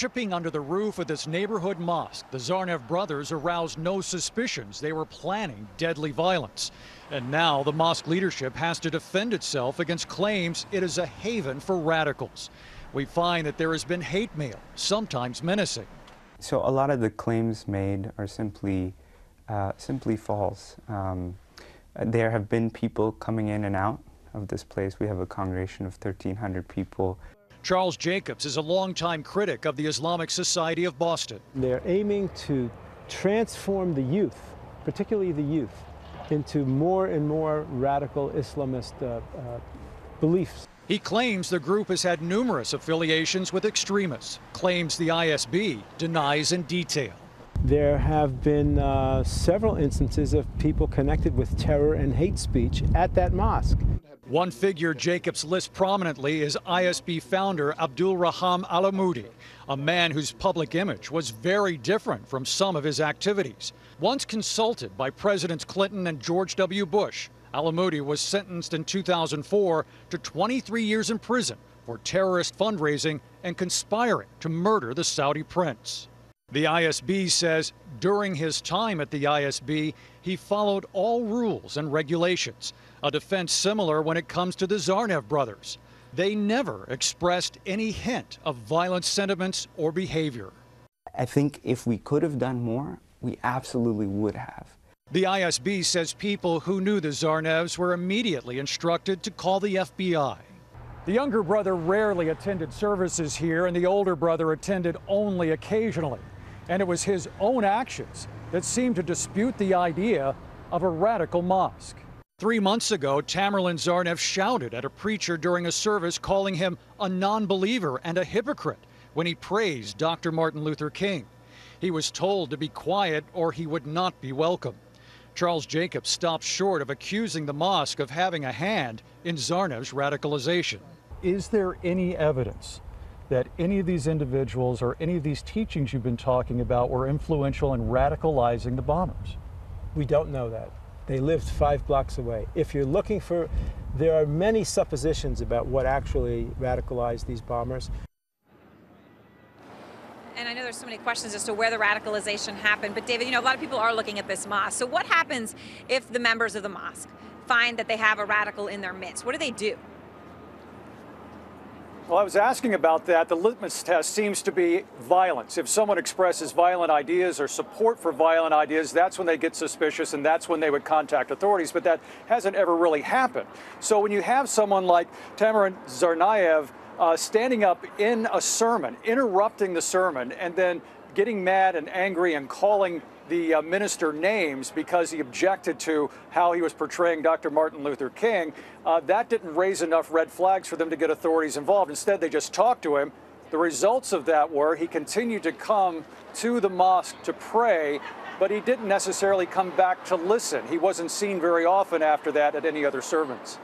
Shipping under the roof of this neighborhood mosque, the Tsarnaev brothers aroused no suspicions they were planning deadly violence. And now the mosque leadership has to defend itself against claims it is a haven for radicals. We find that there has been hate mail, sometimes menacing. So a lot of the claims made are simply, uh, simply false. Um, there have been people coming in and out of this place. We have a congregation of 1,300 people. Charles Jacobs is a longtime critic of the Islamic Society of Boston. They're aiming to transform the youth, particularly the youth, into more and more radical Islamist uh, uh, beliefs. He claims the group has had numerous affiliations with extremists, claims the ISB denies in detail. There have been uh, several instances of people connected with terror and hate speech at that mosque. One figure Jacobs lists prominently is ISB founder Abdul Rahman Alamoudi, a man whose public image was very different from some of his activities. Once consulted by Presidents Clinton and George W. Bush, Alamoudi was sentenced in 2004 to 23 years in prison for terrorist fundraising and conspiring to murder the Saudi prince. The ISB says during his time at the ISB, he followed all rules and regulations, a defense similar when it comes to the Tsarnaev brothers. They never expressed any hint of violent sentiments or behavior. I think if we could have done more, we absolutely would have. The ISB says people who knew the Tsarnaevs were immediately instructed to call the FBI. The younger brother rarely attended services here, and the older brother attended only occasionally and it was his own actions that seemed to dispute the idea of a radical mosque. Three months ago, Tamerlan Tsarnaev shouted at a preacher during a service calling him a non believer and a hypocrite when he praised Dr. Martin Luther King. He was told to be quiet or he would not be welcome. Charles Jacobs stopped short of accusing the mosque of having a hand in Tsarnaev's radicalization. Is there any evidence that any of these individuals or any of these teachings you've been talking about were influential in radicalizing the bombers? We don't know that. They lived five blocks away. If you're looking for, there are many suppositions about what actually radicalized these bombers. And I know there's so many questions as to where the radicalization happened, but David, you know, a lot of people are looking at this mosque. So what happens if the members of the mosque find that they have a radical in their midst? What do they do? Well, I was asking about that. The litmus test seems to be violence. If someone expresses violent ideas or support for violent ideas, that's when they get suspicious and that's when they would contact authorities. But that hasn't ever really happened. So when you have someone like Tamerlan Tsarnaev uh, standing up in a sermon, interrupting the sermon, and then getting mad and angry and calling the uh, minister names because he objected to how he was portraying Dr. Martin Luther King. Uh, that didn't raise enough red flags for them to get authorities involved. Instead, they just talked to him. The results of that were he continued to come to the mosque to pray, but he didn't necessarily come back to listen. He wasn't seen very often after that at any other sermons.